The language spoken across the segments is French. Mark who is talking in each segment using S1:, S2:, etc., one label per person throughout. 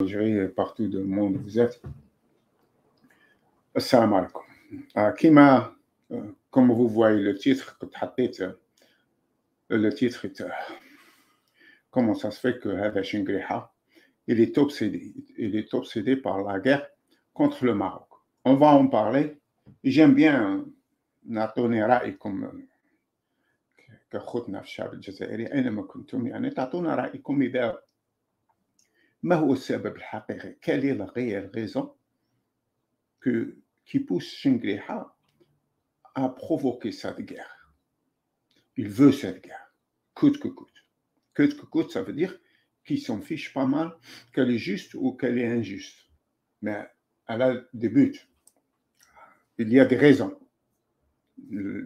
S1: Algérie et partout dans le monde où vous êtes. Assalamu alaikum. Euh, Kima, euh, comme vous voyez le titre, euh, le titre est Comment ça se fait que Hada Shingriha, il est obsédé, il est obsédé par la guerre contre le Maroc. On va en parler. J'aime bien نعطوني رأيكم كأخوتنا في الشعب الجزائري أينما كنتم يعني تعطونا رأيكم إذا ما هو السبب الحقيقي quelle est la réelle raison que, qui pousse Shingriha à provoquer cette guerre il veut cette guerre coûte que coûte coûte que coûte ça veut dire qu'il s'en fiche pas mal qu'elle est juste ou qu'elle est injuste mais elle a des buts il y a des raisons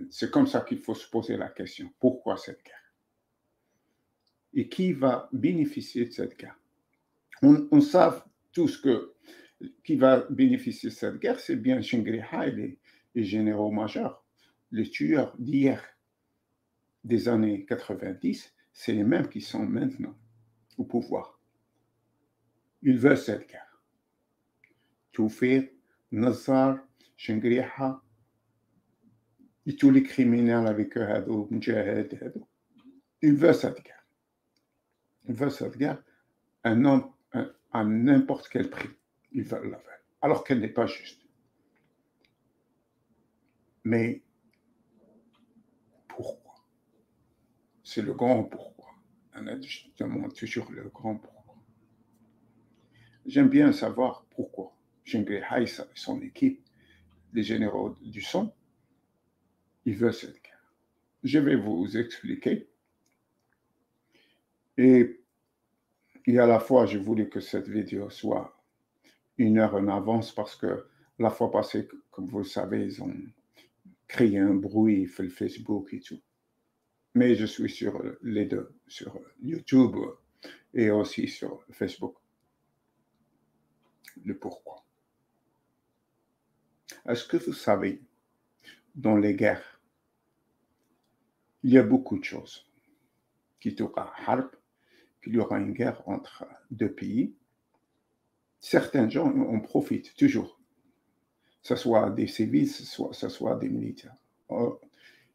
S1: c'est comme ça qu'il faut se poser la question pourquoi cette guerre et qui va bénéficier de cette guerre On, on sait tous que qui va bénéficier de cette guerre, c'est bien Shingriha et les, généraux majeurs. Les tueurs d'hier, des années 90, c'est les mêmes qui sont maintenant au pouvoir. Ils veulent cette guerre. Toufir, Nazar, Shingriha, et tous les criminels avec eux, Mujahid, ils veulent cette guerre. Ils veulent cette guerre. Un homme à n'importe quel prix. Ils veulent la alors qu'elle n'est pas juste. Mais pourquoi? C'est le grand pourquoi. On a justement toujours le grand pourquoi. J'aime bien savoir pourquoi. Shingri et son équipe, les généraux du son, ils veulent cette guerre. Je vais vous expliquer. Et et à la fois, je voulais que cette vidéo soit une heure en avance parce que la fois passée, comme vous le savez, ils ont créé un bruit sur le Facebook et tout. Mais je suis sur les deux, sur YouTube et aussi sur Facebook. Le pourquoi. Est-ce que vous savez, dans les guerres, il y a beaucoup de choses qui tournent à harp, qu'il y aura une guerre entre deux pays, certains gens en profitent toujours, que ce soit des civils, soit, ce soit des militaires.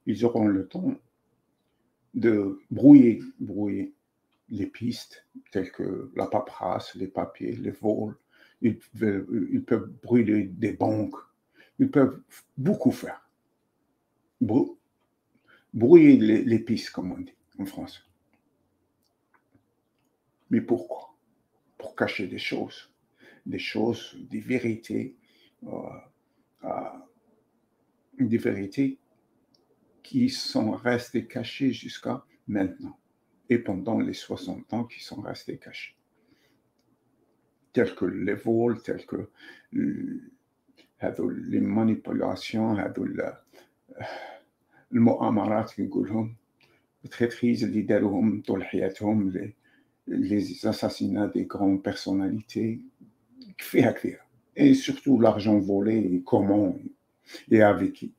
S1: ils auront le temps de brouiller, brouiller les pistes telles que la paperasse, les papiers, les vols. Ils, peuvent brûler des banques. Ils peuvent beaucoup faire. Brouiller les, les pistes, comme on dit en France. Mais pourquoi Pour cacher des choses, des choses, des vérités, euh, euh, des vérités qui sont restées cachées jusqu'à maintenant et pendant les 60 ans qui sont restées cachées. Telles que les vols, telles que les manipulations, المؤامرات اللي نقولهم التريتريز اللي داروهم طول حياتهم les assassinats des grandes personnalités, et surtout l'argent volé et comment et avec qui.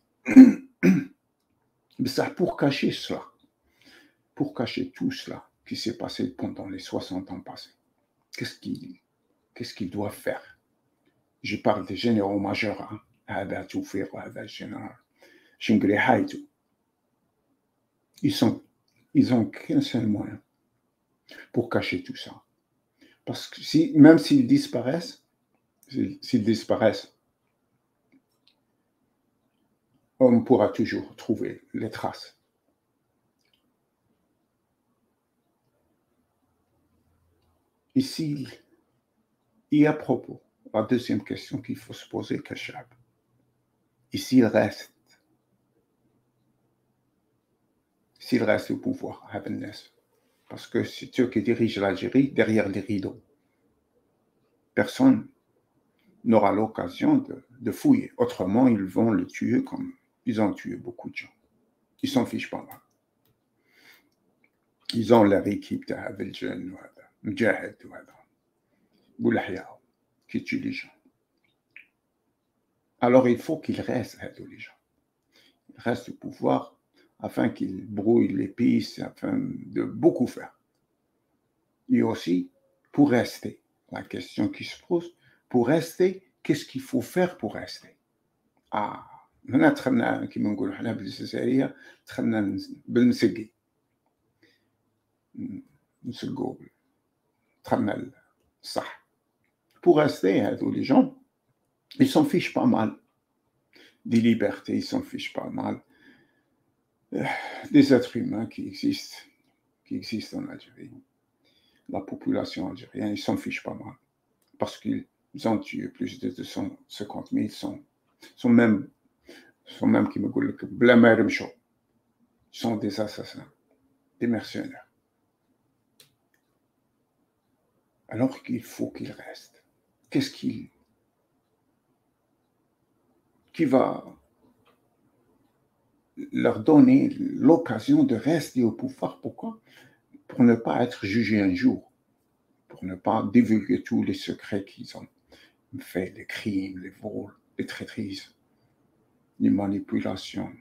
S1: Ça pour cacher cela, pour cacher tout cela qui s'est passé pendant les 60 ans passés. Qu'est-ce qu'il qu'est-ce qu'il doit faire? Je parle des généraux majeurs, hein, Ils sont, ils ont qu'un seul moyen, pour cacher tout ça. Parce que même s'ils disparaissent, s'ils disparaissent, on pourra toujours trouver les traces. Ici, a à propos, la deuxième question qu'il faut se poser, Kachab. Ici, il reste, s'il reste au pouvoir, Happiness, parce que c'est eux qui dirigent l'Algérie derrière les rideaux. Personne n'aura l'occasion de, fouiller. Autrement, ils vont le tuer comme ils ont tué beaucoup de gens. Ils s'en fichent pas mal. Ils ont leur équipe de Haveljen, Mujahid, Boulahia, qui tue les gens. Alors il faut qu'ils restent, les gens. Ils restent au pouvoir afin qu'il brouille les pistes, afin de beaucoup faire. Et aussi pour rester la question qui se pose, pour rester, qu'est-ce qu'il faut faire pour rester Ah, هنا دخلنا كيما نقولوا حنا بالجزائرية دخلنا بالمسقي نسقوا دخلنا الصح pour rester هذو les gens ils s'en fichent pas mal des libertés ils s'en fichent pas mal des êtres humains qui existent qui existent en Algérie la population algérienne ils s'en fichent pas mal parce qu'ils ont tué plus de 250 000 sont, sont même sont même qui me disent sont des assassins, des mercenaires. Alors qu'il faut qu'ils restent. Qu'est-ce qu'il qui va leur donner l'occasion de rester au pouvoir. Pourquoi? Pour ne pas être jugés un jour, pour ne pas divulguer tous les secrets qu'ils ont fait, les crimes, les vols, les traîtrises les manipulations.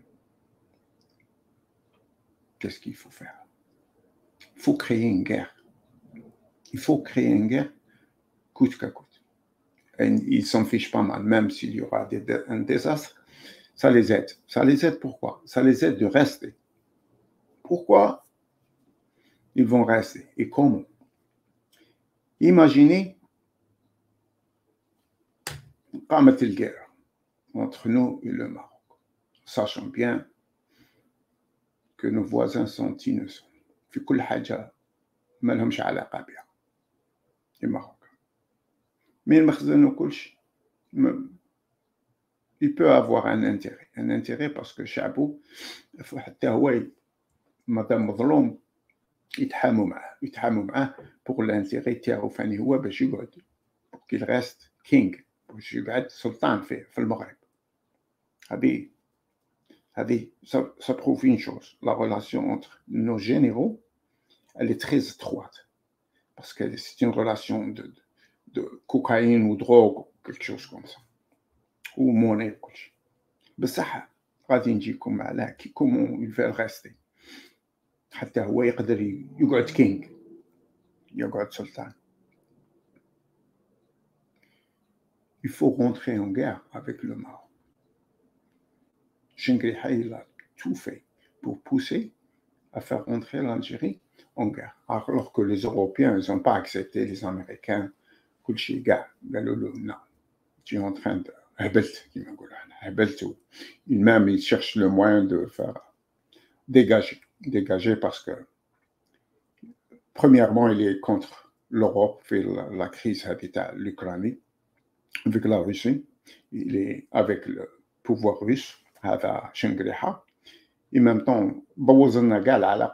S1: Qu'est-ce qu'il faut faire? Il faut créer une guerre. Il faut créer une guerre coûte que coûte. Et ils s'en fichent pas mal, même s'il y aura un désastre, ça les aide. Ça les aide pourquoi Ça les aide de rester. Pourquoi ils vont rester et comment Imaginez, قامت guerre entre nous et le Maroc, sachant bien que nos voisins sont innocents. في كل حاجة ما لهمش علاقة بها المغرب mais المخزن وكلشي il peut avoir un intérêt un intérêt parce que شعبه حتى هو مادام مظلوم يتحاموا معاه يتحاموا معاه بوغ لانتيغي تاعو فاني هو باش يقعد كيل ريست كينغ باش يقعد سلطان في, في المغرب ça, prouve une chose. La relation entre nos généraux, elle est très étroite. Parce que c'est une relation de, de, cocaïne ou drogue, quelque chose comme ça. Ou monnaie. بصح غادي نجيكم على comment ils veulent rester حتى هو يقدر يقعد كينج يقعد سلطان il faut rentrer en guerre avec le Maroc Shingriha, il a tout fait pour pousser à faire entrer l'Algérie en guerre. Alors que les Européens n'ont pas accepté les Américains. Non, tu es en train de. il même il cherche le moyen de faire dégager, dégager parce que premièrement, il est contre l'Europe et la, crise habitale, l'Ukraine, avec la Russie, il est avec le pouvoir russe, à et en même temps, la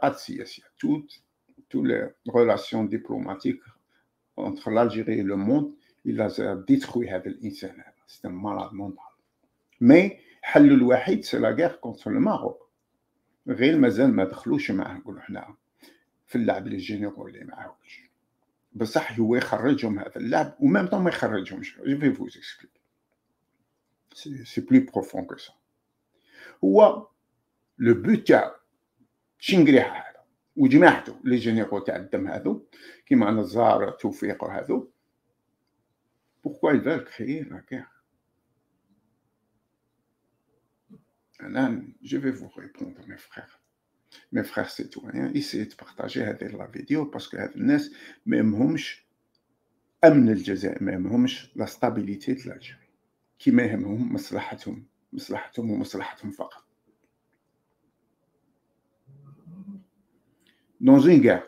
S1: toutes, toutes les relations diplomatiques entre l'Algérie et le monde, il les a détruites avec l'internet. C'est un malade mental. Mais الحل الوحيد سي لا غير كونتر الماروك غير مازال ما دخلوش معاه نقولوا حنا في اللعب لي جينيرو اللي معاهوش بصح هو يخرجهم هذا اللعب ومام طون ما يخرجهمش جو في فوز اكسبليك سي بلو بروفون كو سا هو لو بوت تاعو شنقريحه هذا وجماعته لي جينيرو تاع الدم هذو كيما نزار توفيق وهذو pourquoi ils veulent créer la Là, je vais vous répondre, mes frères. Mes frères citoyens, essayez de vidéo parce que هاد الناس ما يهمهمش امن الجزائر ما يهمهمش لا ستابيليتي د الجزائر كيما يهمهم مصلحتهم مصلحتهم ومصلحتهم فقط dans une guerre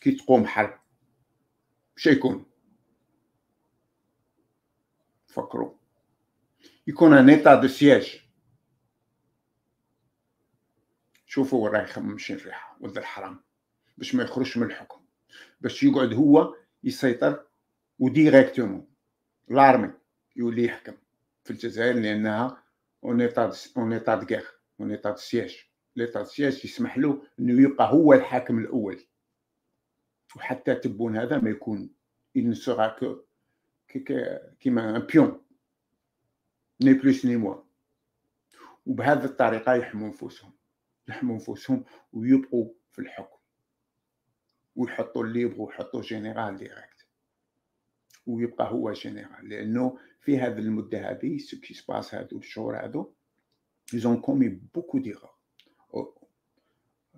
S1: كي تقوم حرب شو يكون فكروا يكون ان ايتا دو سياج شوفوا وين راح يخمم شي الريحه ولد الحرام باش ما يخرجش من الحكم. باش يقعد هو يسيطر وديريكتومون لارمي يولي يحكم في الجزائر لأنها اون ايتا دو غير اون ايتا دو سياج ليتا دو سياج يسمح له إنه يبقى هو الحاكم الأول. وحتى تبون هذا ما يكون il ne sera que كيما ان بيون ني بلوس ني موا وبهذه الطريقة يحموا نفوسهم يحموا نفوسهم ويبقوا في الحكم ويحطوا اللي يبغوا يحطوا جينيرال ديريكت ويبقى هو جينيرال لانه في هذه المده هذه سو كي سباس هذو الشهور هذو ils ont commis beaucoup d'erreurs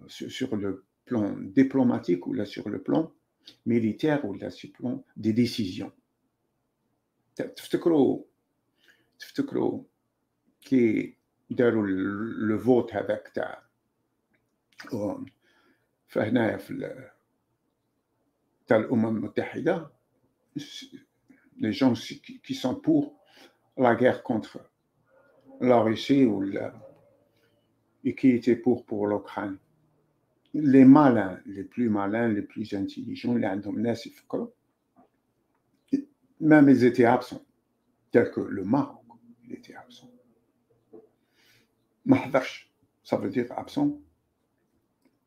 S1: sur le plan diplomatique ou là sur le plan militaire ou là sur le plan des décisions تفتكروا تفتكروا كي داروا لو فوت هذاك تاع فهنايا في تاع الامم المتحده les gens qui sont pour la guerre contre la Russie ou la, et qui étaient pour pour l'Ukraine. Les malins, les plus malins, les plus intelligents, les même ils étaient absents, tel que le Maroc, il était absent. محضرش ça veut dire absent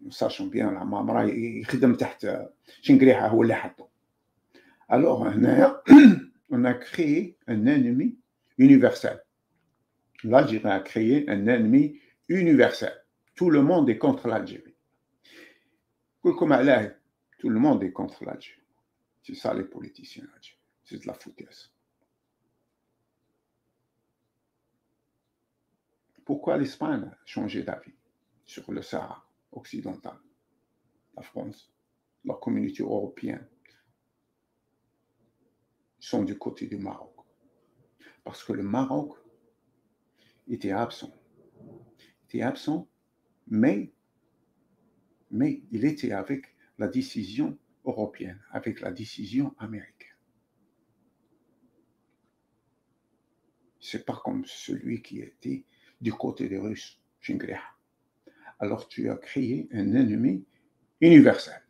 S1: nous sachons bien la mamra يخدم تحت شنقريحة هو اللي حطه alors هنايا on a créé un ennemi universel. L'Algérie a créé un ennemi universel. Tout le monde est contre l'Algérie. Tout le monde est contre l'Algérie. C'est ça les politiciens C'est de la foutaise. Pourquoi l'Espagne a changé d'avis sur le Sahara Occidental La France, la communauté européenne sont du côté du Maroc parce que le Maroc était absent. Il était absent, mais, mais il était avec la décision européenne, avec la décision américaine. C'est pas comme celui qui était du côté des Russes, Chingriha. Alors tu as créé un ennemi universel.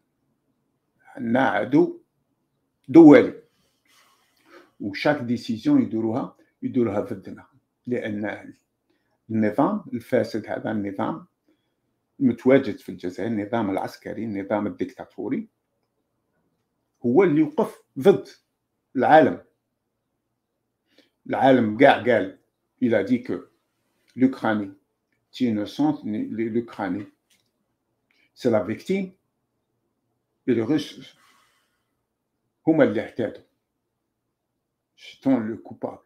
S1: Un ado دولي وشاك ديسيزيون يديروها يديروها ضدنا لأن النظام الفاسد هذا النظام المتواجد في الجزائر النظام العسكري النظام الديكتاتوري هو اللي يوقف ضد العالم العالم كاع قال إلى دي كو qui est innocente le. C'est la victime et le russe, Comment hum l'Irtad J'étends le coupable.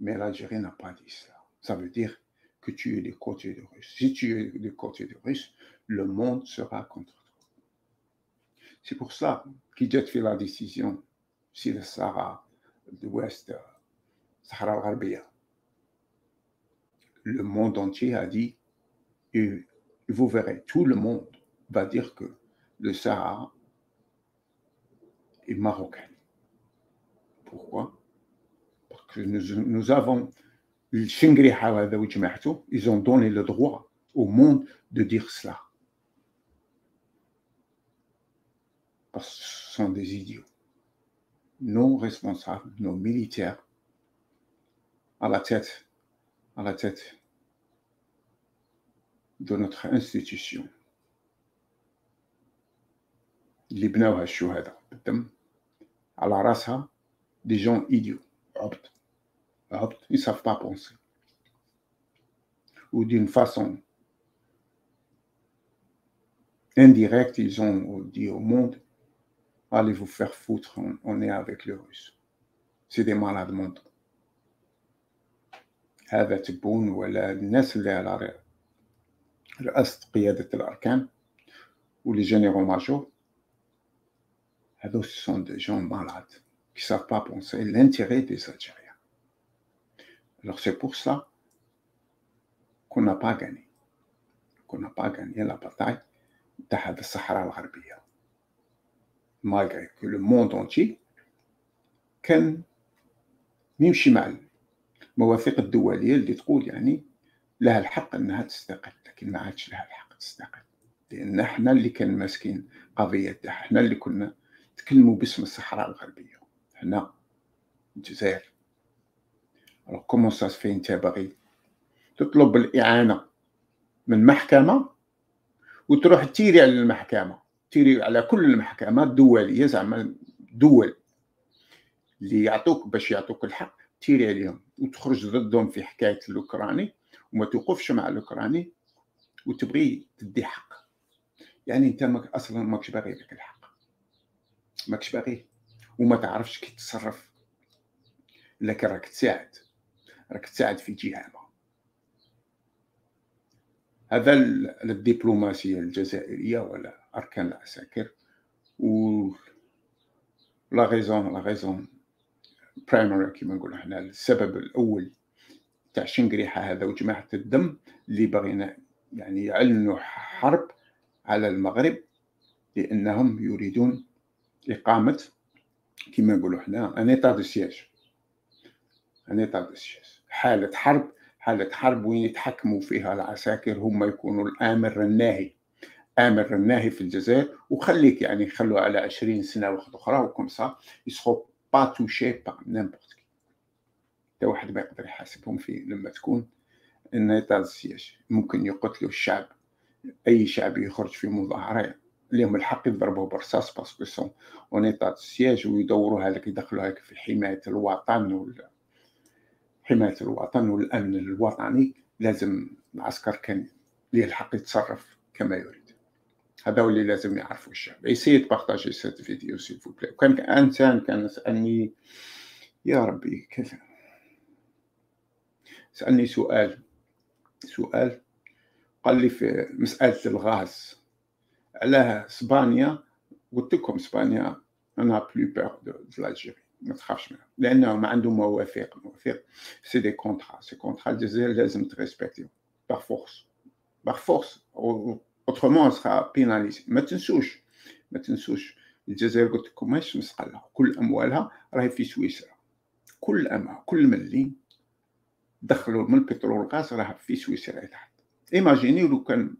S1: Mais l'Algérie n'a pas dit ça. Ça veut dire que tu es du côté de Russes. Si tu es du côté de Russes, le monde sera contre toi. C'est pour ça qu'il a fait la décision si le Sahara de l'Ouest, euh, Sahara Arabia, le monde entier a dit, et vous verrez, tout le monde va dire que le Sahara est marocain. Pourquoi? Parce que nous, nous avons ils ont donné le droit au monde de dire cela. Parce que ce sont des idiots. Nos responsables, nos militaires, à la tête, à la tête de notre institution. اللي بناوها الشهداء بالدم على راسها des gens idiots. Ils ne savent pas penser. Ou d'une façon indirecte, ils ont dit au monde, allez vous faire foutre, on, est avec les Russes. C'est des malades mentaux. هذا تبون ولا الناس اللي على رئاسة قيادة الأركان ولجنرال ماجور هادو سون دي جون مالاد كي ساف با بونسي لانتيغي دي زالجيريا alors c'est pour ça qu'on n'a pas gagné. Qu'on n'a pas gagné la bataille de la Sahara al-Gharbiya. Malgré que كان ميمشي مع المواثيق الدولية اللي تقول يعني لها الحق أنها تستقل. لكن ما عادش لها الحق تستقل. لأن إحنا اللي كان ماسكين قضية إحنا اللي كنا تكلموا باسم الصحراء الغربية. هنا الجزائر. كومون سا سفي إنت باغي تطلب الإعانة من محكمة وتروح تيري على المحكمة. تيري على كل المحكمات الدولية زعما دول اللي يعطوك باش يعطوك الحق تيري عليهم وتخرج ضدهم في حكاية الأوكراني وما توقفش مع الأوكراني. وتبغي تدي حق. يعني أنت أصلا ماكش باغي لك الحق. ماكش باغي. وما تعرفش كي تتصرف. لكن راك تساعد. راك تساعد في جهة ما هذا الدبلوماسية الجزائرية ولا أركان العساكر و لا غيزون لا غيزون برايمري كيما نقولوا حنا. السبب الأول تاع شنقريحة هذا وجماعة الدم اللي بغينا يعني يعلنوا حرب على المغرب لأنهم يريدون إقامة كما نقولوا حنا ان ايتا دو سياج ان ايتا دو سياج حالة حرب حالة حرب وين يتحكموا فيها العساكر هم يكونوا الآمر الناهي. آمر الناهي في الجزائر وخليك يعني خلوا على 20 سنة وقت أخرى وكم سا يسخو با توشي با نيمبورت كي واحد ما يقدر يحاسبهم فيه لما تكون ان ايتا السياج ممكن يقتلوا الشعب. أي شعب يخرج في مظاهرة. لهم الحق يضربوا برصاص باسكو سون اون ايتا السياج ويدوروا هذاك يدخلوا هذاك في حماية الوطن ولا حماية الوطن والأمن الوطني. لازم العسكر كان ليه الحق يتصرف كما يريد. هذا هو اللي لازم يعرفه الشعب. ايسي تبارطاجي سيت فيديو سيل فو بلاي وكان انسان كان سالني يا ربي كيف؟ سألني سؤال. سؤال قال لي في مسألة الغاز علاه إسبانيا قلت لكم إسبانيا أنا بلو بيغ دو لاجيري ما تخافش منها لانهم عندهم مواثيق مواثيق سي دي كونترا سي كونترا الجزائر لازم تريسبكتي باغ فورس باغ فورس اوترومون سخا بيناليزي ما تنسوش ما تنسوش الجزائر قلت لكم ماهيش مستقلة كل أموالها راهي في سويسرا. كل أمها كل ملي دخلوا من البترول والغاز راه في سويسرا تحت ايماجيني لو كان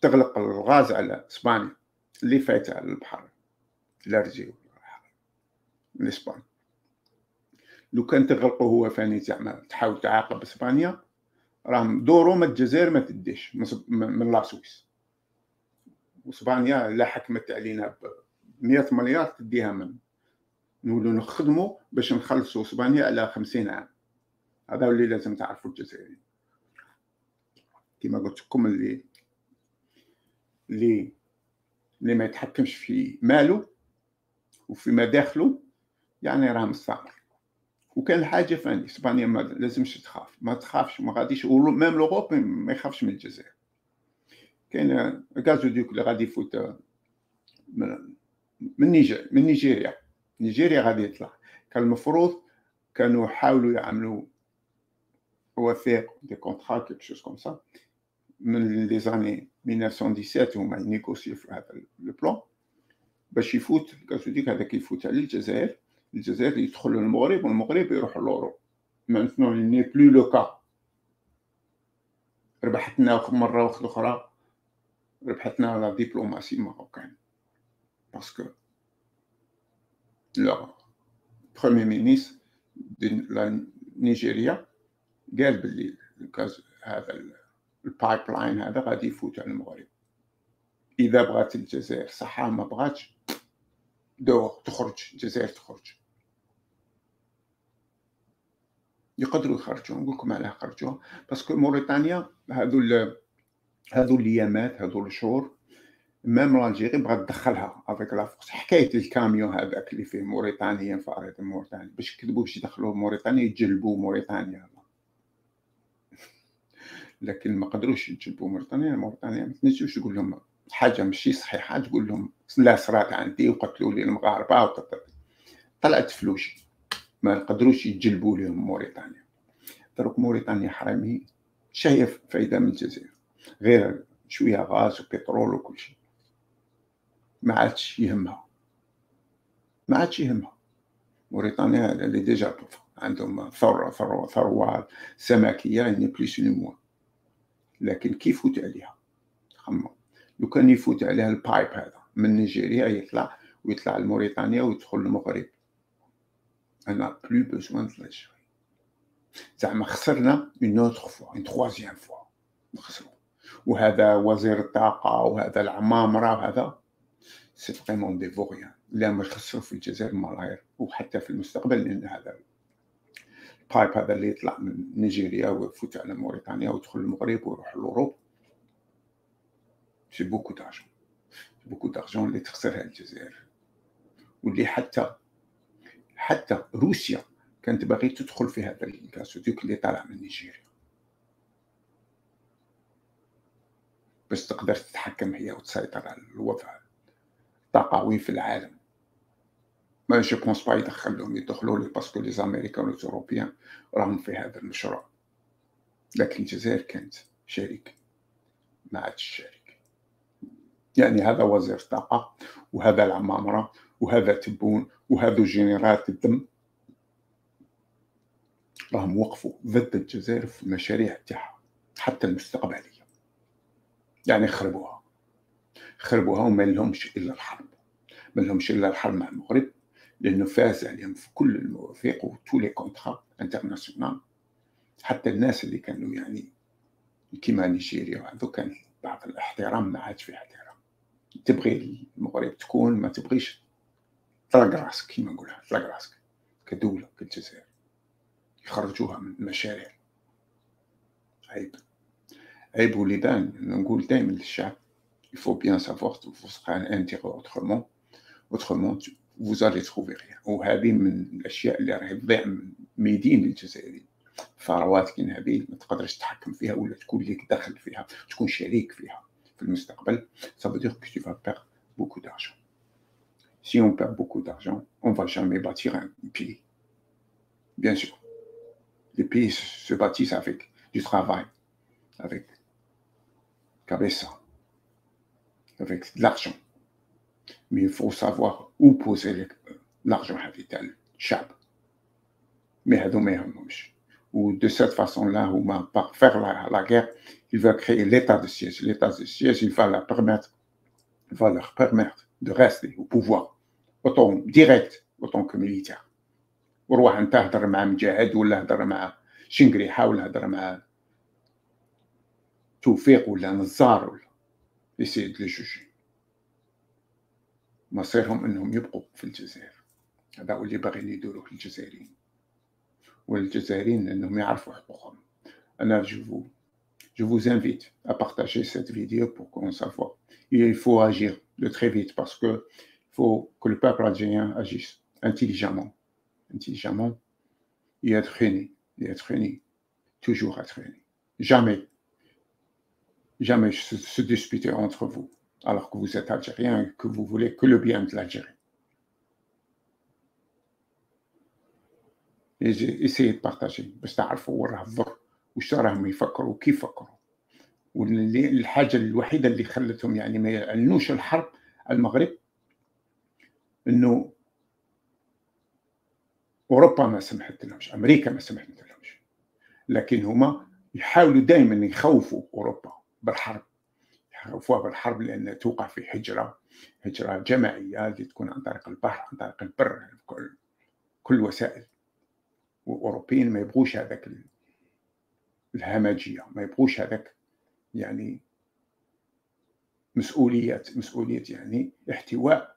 S1: تغلق الغاز على إسبانيا اللي فايته على البحر الارجي من إسبانيا. لو كان تغلقوا هو فاني زعما تحاول تعاقب إسبانيا راهم دورو من الجزائر ما تديش من لا سويس. وإسبانيا لا حكمت علينا ب 100 مليار تديها من. نولو نخدموا باش نخلصوا إسبانيا على 50 عام. هذا اللي لازم تعرفوا الجزائريين كما قلت لكم اللي اللي اللي ما يتحكمش في ماله وفي مداخله يعني راه مستعمر. وكان الحاجة فاني إسبانيا ما لازمش تخاف ما تخافش ما غاديش ميم لوروب ما يخافش من الجزائر. كاين غازوديوك اللي غادي يفوت من نيجيريا من نيجيريا. نيجيريا غادي يطلع. كان المفروض كانوا يحاولوا يعملوا وثائق دي كونترا كيك شوز كوم سا من لي زاني 1917 هما ينيغوسيو في هذا لو بلان باش يفوت الغازوديك هذاك يفوت على الجزائر الجزائر يدخل المغرب والمغرب يروح لورو مانتنو ني بلو لو كا ربحتنا مرة واحدة أخرى. ربحتنا لا ديبلوماسي ماروكان باسكو لا بروميي مينيستر لا نيجيريا قال باللي الغاز هذا البايب لاين هذا غادي يفوت على المغرب. إذا بغات الجزائر صحة ما بغاتش دور تخرج الجزائر تخرج. يقدروا يخرجوها نقول لكم علاه خرجوها باسكو موريتانيا هذو هذو الأيامات هذو الشهور ميم الجيري بغات تدخلها افيك لا فورس حكاية الكاميون هذاك اللي فيه موريتانيا فارغ موريتانيا. باش يكذبوا باش يدخلوه موريتانيا يجلبوا موريتانيا. لكن ما قدروش يجلبوا موريتانيا موريتانيا ما تنجمش تقول لهم حاجة ماشي صحيحة تقول لهم لا صرات عندي وقتلوا لي المغاربة طلعت فلوشي ما قدروش يتجلبوا لهم موريتانيا. دروك موريتانيا حرامي شايف فايدة من الجزائر غير شوية غاز وبترول وكل شيء. ما عادش يهمها. ما عادش يهمها. موريتانيا اللي ديجا عندهم ثروة ثروة ثروة سمكية يعني بليس نو لكن كيف يفوت عليها؟ خمم لو كان يفوت عليها البايب هذا من نيجيريا يطلع ويطلع لموريتانيا ويدخل المغرب أنا بلو بوزوان دو لالجيري زعما خسرنا اون اوتر فوا اون تروازيام فوا نخسروا وهذا وزير الطاقة وهذا العمامرة وهذا. سي فريمون دي فوريان لا ما يخسروا في الجزائر ملاير وحتى في المستقبل لأن هذا البايب هذا اللي يطلع من نيجيريا ويفوت على موريتانيا ويدخل المغرب ويروح لوروب سي بوكو دارجون بوكو دارجون اللي تخسرها الجزائر. واللي حتى حتى روسيا كانت باغي تدخل في هذا الكاسوديك اللي طالع من نيجيريا. باش تقدر تتحكم هي وتسيطر على الوضع الطاقوي في العالم. ما جو بونس با يدخلهم يدخلوا لي باسكو لي زاميريكان والاوروبيان راهم في هذا المشروع. لكن الجزائر كانت شريك. ما عادش شريك. يعني هذا وزير الطاقة وهذا العمامرة وهذا تبون وهذا جنرالات الدم. راهم وقفوا ضد الجزائر في المشاريع تاعها حتى المستقبلية. يعني خربوها. خربوها وما لهمش إلا الحرب. ما لهمش إلا الحرب مع المغرب. فاز عليهم في كل المواثيق وتو لي كونترا انترناسيونال. حتى الناس اللي كانوا يعني كيما نيجيريا وهذو كان بعض الاحترام ما عادش في احترام. تبغي المغرب تكون ما تبغيش طلق راسك كيما نقولها طلق راسك كدولة كالجزائر يخرجوها من المشاريع. عيب. عيب ولدان نقول دائما للشعب il faut bien savoir vous intégrer autrement. Autrement vous allez trouver rien وهذه من الاشياء اللي راهي تضيع من ميدين الجزائريين ثروات كي هذه ما تقدرش تتحكم فيها ولا تكون لك دخل فيها تكون شريك فيها في المستقبل ça veut dire que tu vas perdre beaucoup d'argent si on perd beaucoup d'argent on va jamais bâtir un pays bien sûr les pays se bâtissent avec du travail avec cabeza avec de l'argent mais il faut savoir où poser l'argent هذه تاع الشعب mais هذو ما يهمهمش ou de cette façon-là, ou par faire la, la, guerre, il va créer l'état de siège. L'état de siège, il va leur permettre, il va leur permettre de rester au pouvoir, autant direct, autant que militaire. وروح انت هضر مع مجاهد ولا هضر مع شنقريحه ولا هضر مع توفيق ولا نزار ولا يسيد لي جوجي مصيرهم انهم يبقوا في الجزائر هذا هو اللي باغيين يديروه الجزائريين والجزائريين انهم يعرفوا حقوقهم انا je vous je vous invite à partager cette vidéo pour qu'on sache il faut agir de très vite parce que il faut que le peuple algérien agisse intelligemment intelligemment et être unis et être unis toujours être unis jamais jamais se, se disputer entre vous Alors que vous êtes algérien et que vous voulez que le bien de l'Algérie. Essayez de partager. باش تعرفوا راه الضر واش راهم يفكروا وكيف فكروا واللي الحاجة الوحيده اللي خلتهم يعني ما يعلنوش الحرب على المغرب انه اوروبا ما سمحت لهمش أمريكا ما سمحت لهمش لكن هما يحاولوا دائما يخوفوا اوروبا بالحرب يخوفوها بالحرب لأن توقع في هجره هجره جماعية اللي تكون عن طريق البحر عن طريق البر كل كل وسائل واوروبيين ما يبغوش هذاك الهمجية ما يبغوش هذاك يعني مسؤولية مسؤولية يعني احتواء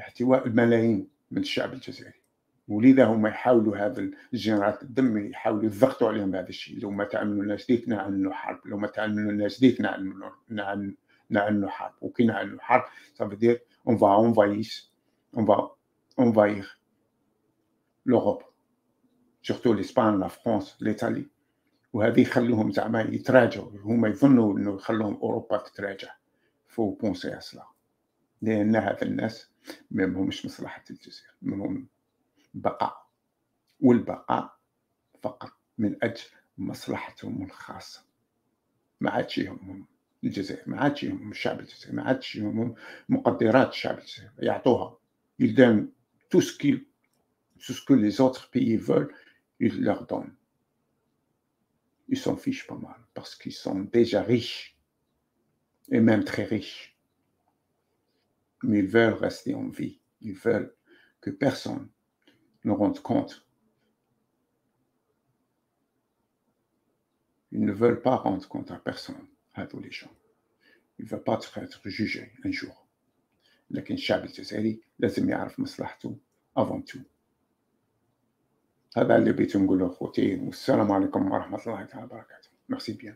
S1: احتواء الملايين من الشعب الجزائري. ولذا هم يحاولوا هذا الجنرالات الدم يحاولوا يضغطوا عليهم بهذا الشيء. لو ما تعملوا الناس ديك نعلنوا حرب لو ما تعملوا الناس ديك نعلنوا نعلنوا حرب وكي نعلنوا حرب ça veut dire on va envahir on va envahir l'Europe. Surtout l'Espagne la France l'Italie. وهذه يخلوهم زعما يتراجعوا. هما يظنوا إنه يخلوهم أوروبا تتراجع. فو بونسي اسلا لأن هذا الناس ما يهمهمش مصلحة الجزائر منهم بقاء والبقاء فقط من أجل مصلحتهم الخاصه ما عادش يهمهم الجزائر ما عادش يهمهم الشعب الجزائري ما عادش يهمهم مقدرات الشعب الجزائري يعطوها ce qu'ils tout ce que les autres pays veulent ils leur donnent ils s'en fichent pas mal parce qu'ils sont déjà riches et même très riches. Mais ils veulent rester en vie. Ils veulent que personne ne rende compte Ils ne veulent pas rendre compte à personne, à tous les gens. Il ne veut pas être jugé un jour. لكن الشعب الجزائري لازم يعرف مصلحته avant tout. هذا اللي بغيت نقوله اخوتي والسلام عليكم ورحمه الله تعالى وبركاته. Merci bien.